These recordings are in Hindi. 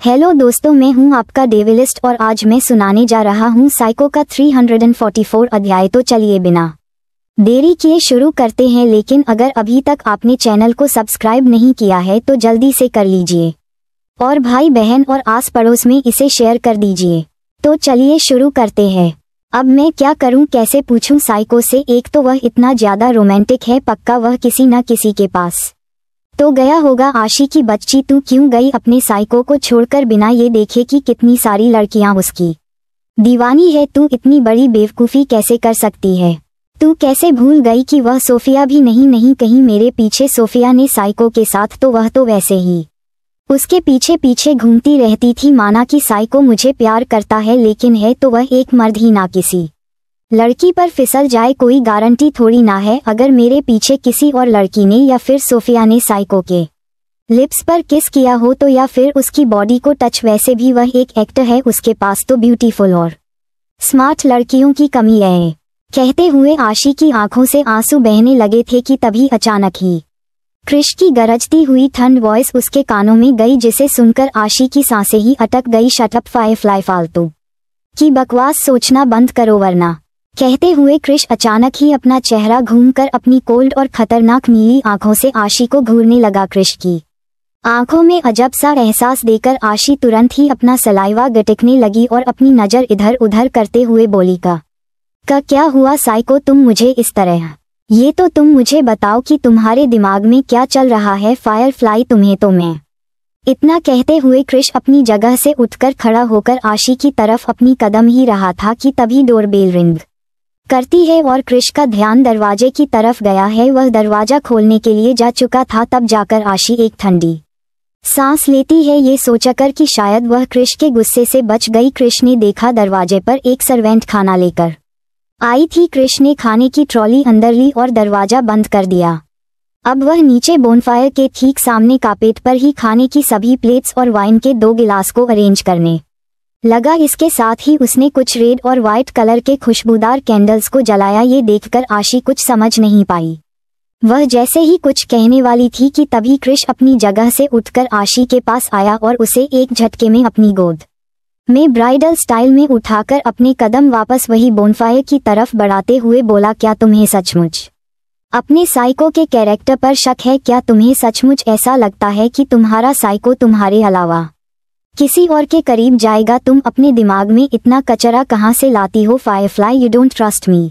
हेलो दोस्तों, मैं हूँ आपका डेविलिस्ट और आज मैं सुनाने जा रहा हूँ साइको का 344 अध्याय। तो चलिए बिना देरी किए शुरू करते हैं, लेकिन अगर अभी तक आपने चैनल को सब्सक्राइब नहीं किया है तो जल्दी से कर लीजिए। और भाई बहन और आस पड़ोस में इसे शेयर कर दीजिए। तो चलिए शुरू करते हैं। अब मैं क्या करूँ, कैसे पूछूँ साइको से? एक तो वह इतना ज़्यादा रोमांटिक है, पक्का वह किसी न किसी के पास। तो गया होगा आशी की बच्ची, तू क्यों गई अपने साइको को छोड़कर बिना ये देखे कि कितनी सारी लड़कियाँ उसकी? दीवानी है, तू इतनी बड़ी बेवकूफ़ी कैसे कर सकती है? तू कैसे भूल गई कि वह सोफिया भी नहीं नहीं कहीं मेरे पीछे सोफिया ने साइको के साथ तो वह तो वैसे ही। उसके पीछे पीछे घूमती रहती थी, माना कि साइको मुझे प्यार करता है, लेकिन है तो वह एक मर्द ही ना किसी। लड़की पर फिसल जाए कोई गारंटी थोड़ी ना है, अगर मेरे पीछे किसी और लड़की ने या फिर सोफिया ने साइको के लिप्स पर किस किया हो तो या फिर उसकी बॉडी को टच वैसे भी वह एक एक्टर है, उसके पास तो ब्यूटीफुल और स्मार्ट लड़कियों की कमी है। कहते हुए आशी की आँखों से आँसू बहने लगे थे कि तभी अचानक ही क्रिश की गरजती हुई ठंड वॉइस उसके कानों में गई, जिसे सुनकर आशी की साँसें ही अटक गई शटअप फाई फ्लाई फालतू की बकवास सोचना बंद करो वरना। कहते हुए क्रिश अचानक ही अपना चेहरा घूमकर अपनी कोल्ड और खतरनाक नीली आँखों से आशी को घूरने लगा क्रिश की। आँखों में अजब सा एहसास देकर आशी तुरंत ही अपना सलाइवा गटकने लगी और अपनी नज़र इधर उधर करते हुए बोली, का का क्या हुआ साइको, तुम मुझे इस तरह ये तो तुम मुझे बताओ कि तुम्हारे दिमाग में क्या चल रहा है फायर फ्लाई तुम्हें तो मैं। इतना कहते हुए क्रिश अपनी जगह से उठकर खड़ा होकर आशी की तरफ़ अपनी कदम ही रहा था कि तभी डोरबेल रिंग करती है और क्रिश का ध्यान दरवाजे की तरफ़ गया है। वह दरवाज़ा खोलने के लिए जा चुका था, तब जाकर आशी एक ठंडी सांस लेती है। ये सोचकर कि शायद वह क्रिश के गुस्से से बच गई। क्रिश ने देखा दरवाजे पर एक सर्वेंट खाना लेकर आई थी। क्रिश ने खाने की ट्रॉली अंदर ली और दरवाज़ा बंद कर दिया। अब वह नीचे बोनफायर के ठीक सामने कापेट पर ही खाने की सभी प्लेट्स और वाइन के दो गिलास को अरेंज करने लगा इसके साथ ही उसने कुछ रेड और व्हाइट कलर के खुशबूदार कैंडल्स को जलाया। ये देखकर आशी कुछ समझ नहीं पाई। वह जैसे ही कुछ कहने वाली थी कि तभी क्रिश अपनी जगह से उठकर आशी के पास आया और उसे एक झटके में अपनी गोद में ब्राइडल स्टाइल में उठाकर अपने कदम वापस वही बोनफायर की तरफ़ बढ़ाते हुए बोला, क्या तुम्हें सचमुच अपने साइको के कैरेक्टर पर शक है? क्या तुम्हें सचमुच ऐसा लगता है कि तुम्हारा साइको तुम्हारे अलावा किसी और के करीब जाएगा, तुम अपने दिमाग में इतना कचरा कहाँ से लाती हो? Firefly you don't trust me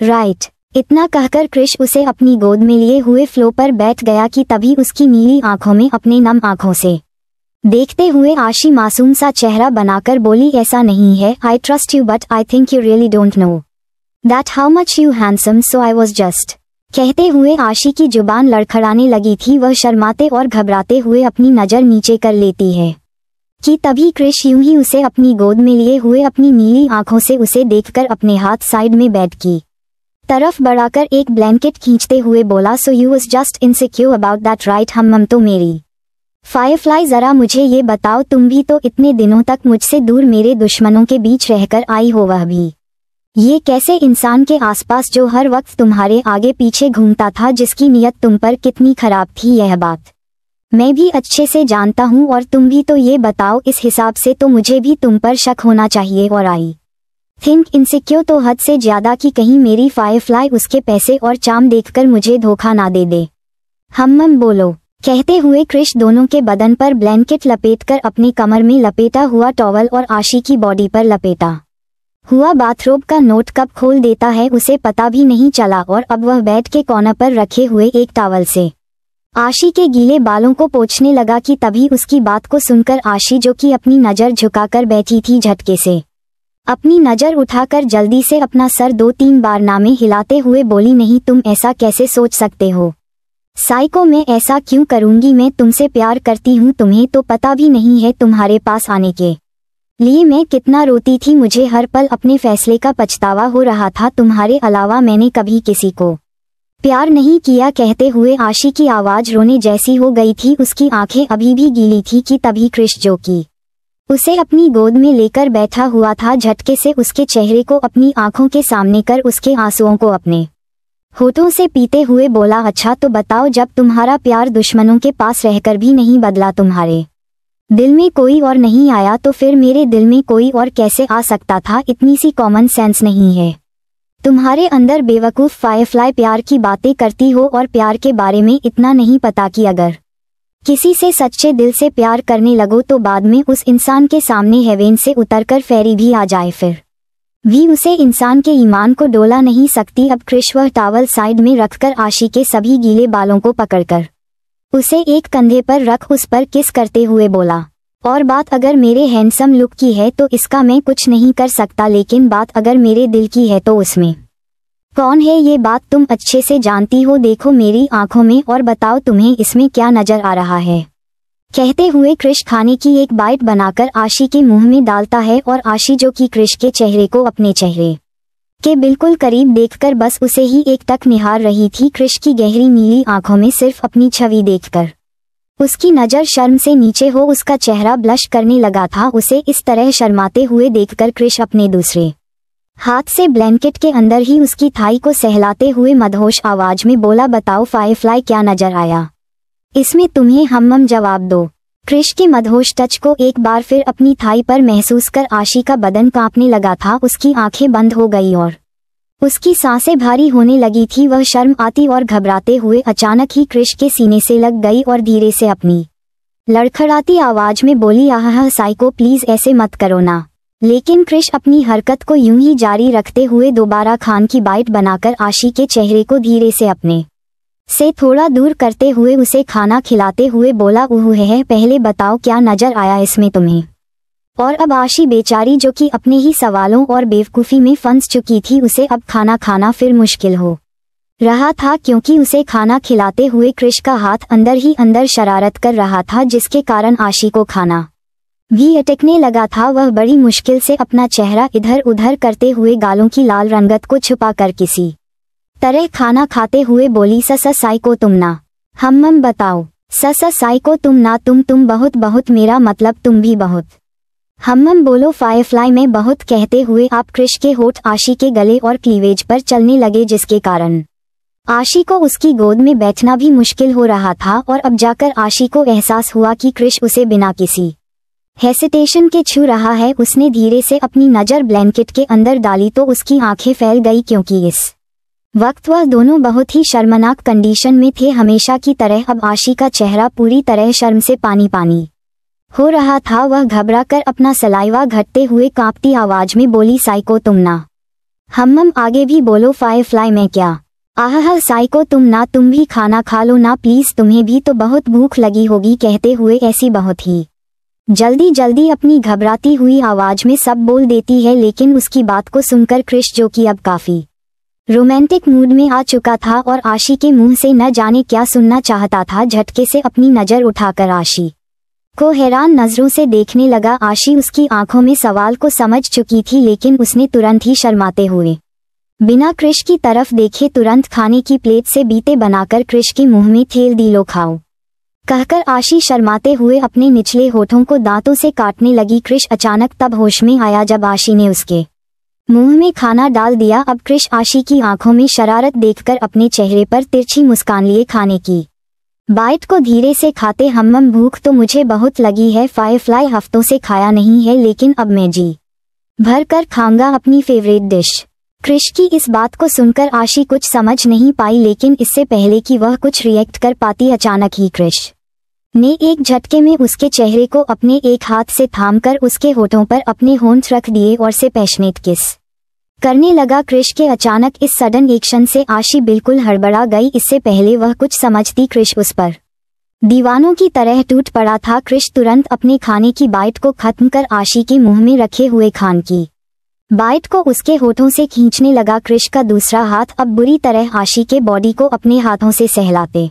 right इतना कहकर क्रिश उसे अपनी गोद में लिए हुए फ्लो पर बैठ गया कि तभी उसकी नीली आँखों में अपने नम आँखों से देखते हुए आशी मासूम सा चेहरा बनाकर बोली, ऐसा नहीं है। I trust you but I think you really don't know that how much you handsome so I was just कहते हुए आशी की ज़ुबान लड़खड़ाने लगी थी। वह शर्माते और घबराते हुए अपनी नज़र नीचे कर लेती है। कि तभी क्रिश यूँ ही उसे अपनी गोद में लिए हुए अपनी नीली आँखों से उसे देखकर अपने हाथ साइड में बैठ की। तरफ़ बढ़ाकर एक ब्लैंकेट खींचते हुए बोला so you was just insecure about that right हम मम तो मेरी। फायरफ्लाई जरा मुझे ये बताओ, तुम भी तो इतने दिनों तक मुझसे दूर मेरे दुश्मनों के बीच रहकर आई हो वह भी। ये कैसे इंसान के आसपास जो हर वक्त तुम्हारे आगे पीछे घूमता था, जिसकी नीयत तुम पर कितनी खराब थी, यह बात। मैं भी अच्छे से जानता हूँ और तुम भी तो ये बताओ, इस हिसाब से तो मुझे भी तुम पर शक होना चाहिए। और आई। थिंक इनसिक्योर तो हद से ज़्यादा कि कहीं मेरी फायरफ्लाई उसके पैसे और चाम देखकर मुझे धोखा ना दे दे। हम बोलो। कहते हुए क्रिश दोनों के बदन पर ब्लैंकेट लपेटकर अपनी कमर में लपेटा हुआ टॉवल और आशी की बॉडी पर लपेटा। हुआ बाथरोब का नोट कब खोल देता है उसे पता भी नहीं चला और अब वह बेड के कॉर्नर पर रखे हुए एक टावल से। आशी के गीले बालों को पोछने लगा कि तभी उसकी बात को सुनकर आशी जो कि अपनी नज़र झुकाकर बैठी थी झटके से, अपनी नज़र उठाकर जल्दी से अपना सर दो तीन बार नामे हिलाते हुए बोली, नहीं, तुम ऐसा कैसे सोच सकते हो? साइको, मैं ऐसा क्यों करूँगी? मैं तुमसे प्यार करती हूँ, तुम्हें तो पता भी नहीं है तुम्हारे पास आने के लिए मैं कितना रोती थी। मुझे हर पल अपने फैसले का पछतावा हो रहा था। तुम्हारे अलावा मैंने कभी किसी को प्यार नहीं किया कहते हुए आशी की आवाज़ रोने जैसी हो गई थी, उसकी आँखें अभी भी गीली थी कि तभी क्रिश जो की उसे अपनी गोद में लेकर बैठा हुआ था, झटके से उसके चेहरे को अपनी आँखों के सामने कर उसके आंसुओं को अपने होठों से पीते हुए बोला अच्छा तो बताओ, जब तुम्हारा प्यार दुश्मनों के पास रहकर भी नहीं बदला तुम्हारे दिल में कोई और नहीं आया तो फिर मेरे दिल में कोई और कैसे आ सकता था? इतनी सी कॉमन सेंस नहीं है। तुम्हारे अंदर बेवकूफ़ फायरफ्लाई प्यार की बातें करती हो और प्यार के बारे में इतना नहीं पता कि अगर किसी से सच्चे दिल से प्यार करने लगो तो बाद में उस इंसान के सामने हेवेन से उतरकर फेरी भी आ जाए फिर। भी उसे इंसान के ईमान को डोला नहीं सकती, अब वह टावल साइड में रखकर आशी के सभी गीले बालों को पकड़कर उसे एक कंधे पर रख उस पर किस करते हुए बोला और बात अगर मेरे हैंडसम लुक की है तो इसका मैं कुछ नहीं कर सकता लेकिन बात अगर मेरे दिल की है तो उसमें। कौन है ये बात तुम अच्छे से जानती हो? देखो मेरी आँखों में और बताओ तुम्हें इसमें क्या नज़र आ रहा है। कहते हुए कृष खाने की एक बाइट बनाकर आशी के मुँह में डालता है और आशी जो कि कृष के चेहरे को अपने चेहरे के बिल्कुल करीब देखकर बस उसे ही एक तक निहार रही थी। कृष की गहरी नीली आँखों में सिर्फ़ अपनी छवि देखकर उसकी नज़र शर्म से नीचे हो, उसका चेहरा ब्लश करने लगा था। उसे इस तरह शर्माते हुए देखकर क्रिश अपने दूसरे हाथ से ब्लैंकेट के अंदर ही उसकी थाई को सहलाते हुए मदहोश आवाज़ में बोला, बताओ फायरफ्लाई क्या नज़र आया? इसमें तुम्हें हम जवाब दो। क्रिश के मदहोश टच को एक बार फिर अपनी थाई पर महसूस कर आशी का बदन कांपने लगा था। उसकी आँखें बंद हो गई और उसकी साँसें भारी होने लगी थी, वह शर्म आती और घबराते हुए अचानक ही क्रिश के सीने से लग गई और धीरे से अपनी लड़खड़ाती आवाज़ में बोली, आह साइको, प्लीज़ ऐसे मत करो ना। लेकिन क्रिश अपनी हरकत को यूँ ही जारी रखते हुए दोबारा खान की बाइट बनाकर आशी के चेहरे को धीरे से अपने से थोड़ा दूर करते हुए उसे खाना खिलाते हुए बोला, उहू है, पहले बताओ क्या नज़र आया इसमें तुम्हें? और अब आशी बेचारी जो कि अपने ही सवालों और बेवकूफ़ी में फंस चुकी थी, उसे अब खाना खाना फिर मुश्किल हो रहा था, क्योंकि उसे खाना खिलाते हुए क्रिश का हाथ अंदर ही अंदर शरारत कर रहा था, जिसके कारण आशी को खाना भी अटकने लगा था। वह बड़ी मुश्किल से अपना चेहरा इधर उधर करते हुए गालों की लाल रंगत को छुपा कर किसी तरह खाना खाते हुए बोली सस साई को तुम ना हम बताओ। सस साई को तुम ना, तुम तुम बहुत बहुत मेरा मतलब तुम भी बहुत हम बोलो फायरफ्लाई में बहुत कहते हुए आप क्रिश के होठ आशी के गले और क्लीवेज पर चलने लगे जिसके कारण आशी को उसकी गोद में बैठना भी मुश्किल हो रहा था और अब जाकर आशी को एहसास हुआ कि क्रिश उसे बिना किसी हेसिटेशन के छू रहा है। उसने धीरे से अपनी नज़र ब्लैंकेट के अंदर डाली तो उसकी आँखें फैल गई क्योंकि इस वक्त वह दोनों बहुत ही शर्मनाक कंडीशन में थे। हमेशा की तरह अब आशी का चेहरा पूरी तरह शर्म से पानी पानी हो रहा था वह घबरा कर अपना सलाइवा घटते हुए कांपती आवाज़ में बोली, साइको, तुम ना। हम आगे भी बोलो फायर फ्लाई में क्या? आह, साइको, तुम ना, तुम भी खाना खा लो ना, प्लीज़, तुम्हें भी तो बहुत भूख लगी होगी, कहते हुए ऐसी बहुत ही जल्दी जल्दी अपनी घबराती हुई आवाज़ में सब बोल देती है, लेकिन उसकी बात को सुनकर क्रिश, जो कि अब काफ़ी रोमांटिक मूड में आ चुका था और आशी के मुँह से न जाने क्या सुनना चाहता था, झटके से अपनी नज़र उठाकर आशी को हैरान नज़रों से देखने लगा। आशी उसकी आँखों में सवाल को समझ चुकी थी, लेकिन उसने तुरंत ही शर्माते हुए, बिना क्रिश की तरफ़ देखे, तुरंत खाने की प्लेट से बीते बनाकर क्रिश के मुँह में थेल दी, लो खाओ। कहकर आशी शर्माते हुए अपने निचले होठों को दांतों से काटने लगी। क्रिश अचानक तब होश में आया जब आशी ने उसके मुँह में खाना डाल दिया। अब क्रिश आशी की आँखों में शरारत देखकर अपने चेहरे पर तिरछी मुस्कान लिए खाने की बाइट को धीरे से खाते हम भूख तो मुझे बहुत लगी है फायरफ्लाई हफ्तों से खाया नहीं है, लेकिन अब मैं जी भर कर खाऊँगा अपनी फेवरेट डिश क्रिश की इस बात को सुनकर आशी कुछ समझ नहीं पाई, लेकिन इससे पहले कि वह कुछ रिएक्ट कर पाती अचानक ही क्रिश ने एक झटके में उसके चेहरे को अपने एक हाथ से थामकर उसके होठों पर अपने होंठ रख दिए और से पैशनेट किस करने लगा क्रिश के अचानक इस सडन एक्शन से आशी बिल्कुल हड़बड़ा गई। इससे पहले वह कुछ समझती क्रिश उस पर। दीवानों की तरह टूट पड़ा था क्रिश तुरंत अपने खाने की बाइट को खत्म कर आशी के मुँह में रखे हुए खान की। बाइट को उसके होठों से खींचने लगा क्रिश का दूसरा हाथ। अब बुरी तरह आशी के बॉडी को अपने हाथों से सहलाते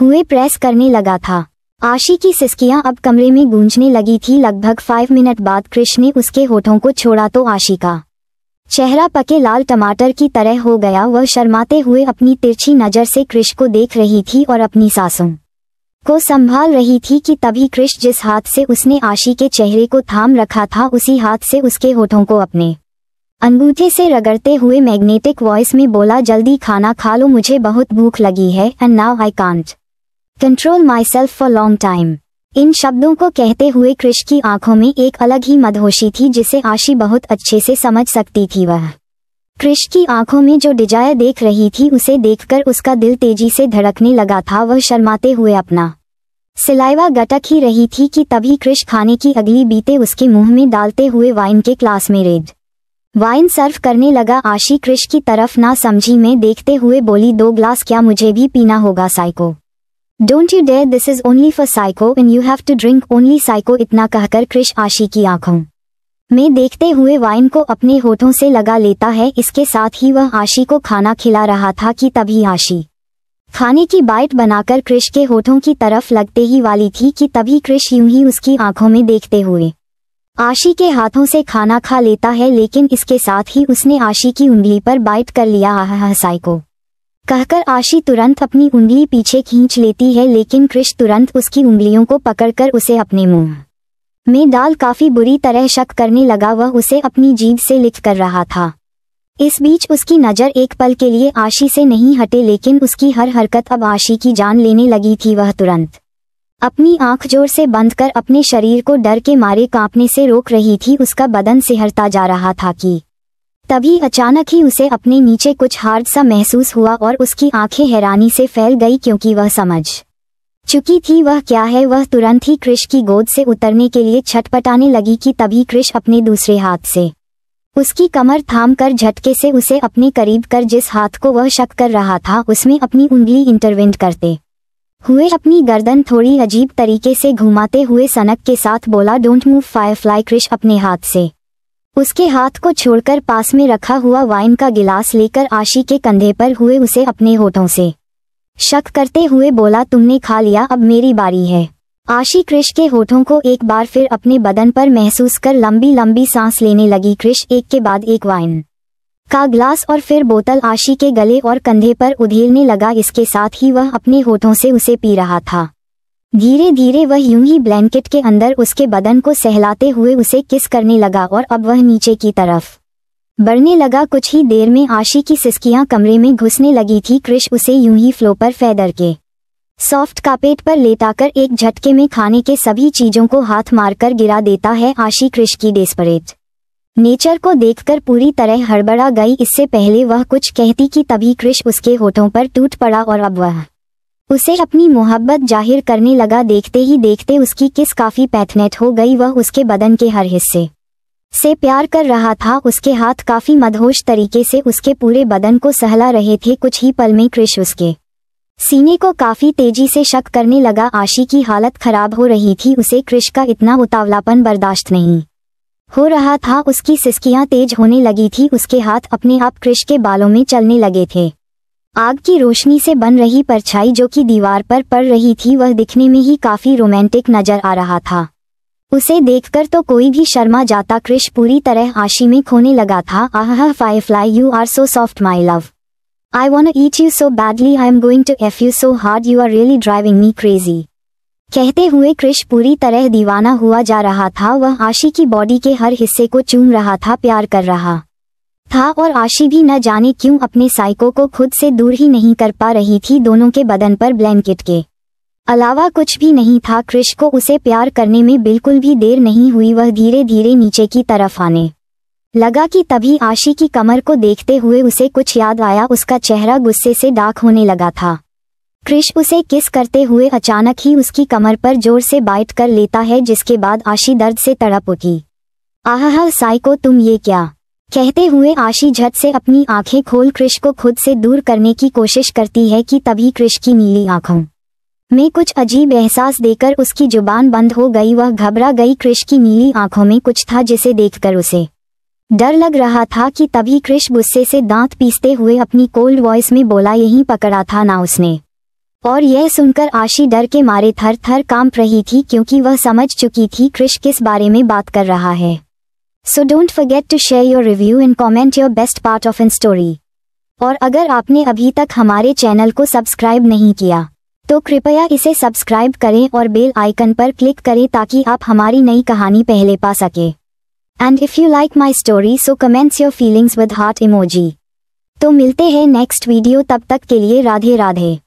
हुए प्रेस करने लगा था। आशी की सिस्कियाँ अब कमरे में गूंजने लगी थी। लगभग फाइव मिनट बाद क्रिश ने उसके होठों को छोड़ा तो आशी का चेहरा पके लाल टमाटर की तरह हो गया। वह शर्माते हुए अपनी तिरछी नज़र से क्रिश को देख रही थी और अपनी सासों को संभाल रही थी कि तभी क्रिश जिस हाथ से उसने आशी के चेहरे को थाम रखा था, उसी हाथ से उसके होठों को अपने अंगूठे से रगड़ते हुए मैग्नेटिक वॉइस में बोला, जल्दी खाना खा लो, मुझे बहुत भूख लगी है and now I can't control myself for long time इन शब्दों को कहते हुए कृष की आँखों में एक अलग ही मदहोशी थी जिसे आशी बहुत अच्छे से समझ सकती थी वह। कृष की आँखों में जो डिज़ायर देख रही थी उसे देखकर उसका दिल तेज़ी से धड़कने लगा था। वह शर्माते हुए अपना सिलाइवा गटक ही रही थी कि तभी कृष खाने की अगली बीते उसके मुँह में डालते हुए वाइन के क्लास में रेड वाइन सर्व करने लगा। आशी कृष की तरफ़ ना समझी। में देखते हुए बोली, दो ग्लास क्या मुझे भी पीना होगा, psycho? Don't you dare this is only for psycho and you have to drink only psycho इतना कहकर कृष आशी की आँखों में देखते हुए वाइन को अपने होठों से लगा लेता है। इसके साथ ही वह आशी को खाना खिला रहा था कि तभी आशी खाने की बाइट बनाकर कृष के होठों की तरफ़ लगते ही वाली थी कि तभी कृष यूँ ही उसकी आँखों में देखते हुए आशी के हाथों से खाना खा लेता है, लेकिन इसके साथ ही उसने आशी की उंगली पर बाइट कर लिया। आह को कहकर आशी तुरंत अपनी उंगली पीछे खींच लेती है, लेकिन कृष तुरंत उसकी उंगलियों को पकड़कर उसे अपने मुँह में डाल काफ़ी बुरी तरह शक करने लगा। वह उसे अपनी जीभ से लिख कर रहा था। इस बीच उसकी नज़र एक पल के लिए आशी से नहीं हटे, लेकिन उसकी हर हरकत अब आशी की जान लेने लगी थी। वह तुरंत अपनी आँख ज़ोर से बंद कर अपने शरीर को डर के मारे कांपने से रोक रही थी। उसका बदन सिहरता जा रहा था कि तभी अचानक ही उसे अपने नीचे कुछ हार्ड सा महसूस हुआ और उसकी आँखें हैरानी से फैल गई क्योंकि वह समझ चुकी थी वह क्या है। वह तुरंत ही कृष की गोद से उतरने के लिए छटपटाने लगी कि तभी कृष अपने दूसरे हाथ से उसकी कमर थाम कर झटके से उसे अपने करीब कर जिस हाथ को वह शक कर रहा था, उसमें अपनी उंगली इंटरवेंट करते हुए अपनी गर्दन थोड़ी अजीब तरीके से घुमाते हुए सनक के साथ बोला don't move firefly Krish अपने हाथ से। उसके हाथ को छोड़कर पास में रखा हुआ वाइन का गिलास लेकर आशी के कंधे पर हुए उसे अपने होठों से। शक करते हुए बोला, तुमने खा लिया, अब मेरी बारी है। आशी क्रिश के होठों को एक बार फिर अपने बदन पर महसूस कर लंबी लंबी सांस लेने लगी। क्रिश एक के बाद एक वाइन का ग्लास और फिर बोतल आशी के गले और कंधे पर उधेलने लगा। इसके साथ ही वह अपने होठों से उसे पी रहा था। धीरे धीरे वह यूँ ही ब्लैंकेट के अंदर उसके बदन को सहलाते हुए उसे किस करने लगा और अब वह नीचे की तरफ़ बढ़ने लगा। कुछ ही देर में आशी की सिस्कियाँ कमरे में घुसने लगी थी। क्रिश उसे यूँ ही फ्लो पर फैदर के सॉफ्ट कापेट पर लेटाकर एक झटके में खाने के सभी चीज़ों को हाथ मारकर गिरा देता है। आशी क्रिश की डेस्परेट नेचर को देखकर पूरी तरह हड़बड़ा गई। इससे पहले वह कुछ कहती कि तभी क्रिश उसके होठों पर टूट पड़ा और अब वह उसे अपनी मोहब्बत ज़ाहिर करने लगा देखते ही देखते उसकी किस काफ़ी पैथनेट हो गई वह उसके बदन के हर हिस्से से प्यार कर रहा था, उसके हाथ काफ़ी मदहोश तरीके से उसके पूरे बदन को सहला रहे थे, कुछ ही पल में क्रिश उसके सीने को काफ़ी तेज़ी से शक करने लगा, आशी की हालत खराब हो रही थी, उसे क्रिश का इतना उतावलापन बर्दाश्त नहीं हो रहा था, उसकी सिस्कियाँ तेज होने लगी थी, उसके हाथ अपने आप क्रिश के बालों में चलने लगे थे। आग की रोशनी से बन रही परछाई जो कि दीवार पर पड़ रही थी, वह दिखने में ही काफ़ी रोमांटिक नज़र आ रहा था। उसे देखकर तो कोई भी शर्मा जाता क्रिश पूरी तरह आशी में खोने लगा था। आह firefly you are so soft my love I want eat you so badly I am going to F you so hard you are really driving me crazy कहते हुए क्रिश पूरी तरह दीवाना हुआ जा रहा था। वह आशी की बॉडी के हर हिस्से को चूम रहा था, प्यार कर रहा। था और आशी भी न जाने क्यों अपने साइको को खुद से दूर ही नहीं कर पा रही थी दोनों के बदन पर ब्लैंकेट के। अलावा कुछ भी नहीं था, क्रिश को उसे प्यार करने में बिल्कुल भी देर नहीं हुई, वह धीरे धीरे नीचे की तरफ़ आने लगा कि तभी आशी की कमर को देखते हुए उसे कुछ याद आया, उसका चेहरा गुस्से से डाक होने लगा था। क्रिश उसे किस करते हुए अचानक ही उसकी कमर पर ज़ोर से बाइट कर लेता है, जिसके बाद आशी दर्द से तड़प उठी। आह, साइको, तुम ये क्या? कहते हुए आशी झट से अपनी आँखें खोल क्रिश को खुद से दूर करने की कोशिश करती है कि तभी क्रिश की नीली आँखों में कुछ अजीब एहसास देकर उसकी ज़ुबान बंद हो गई। वह घबरा गई। क्रिश की नीली आँखों में कुछ था जिसे देखकर उसे डर लग रहा था कि तभी क्रिश गुस्से से दांत पीसते हुए अपनी कोल्ड वॉइस में बोला, यही पकड़ा था ना उसने। और यह सुनकर आशी डर के मारे थर थर काँप रही थी, क्योंकि वह समझ चुकी थी क्रिश किस बारे में बात कर रहा है। So don't forget to share your review and comment your best part of in story और अगर आपने अभी तक हमारे चैनल को सब्सक्राइब नहीं किया तो कृपया इसे सब्सक्राइब करें और बेल आइकन पर क्लिक करें ताकि आप हमारी नई कहानी पहले पा सके। And if you like my story so comments your feelings with heart emoji तो मिलते हैं नेक्स्ट वीडियो तब तक के लिए राधे राधे।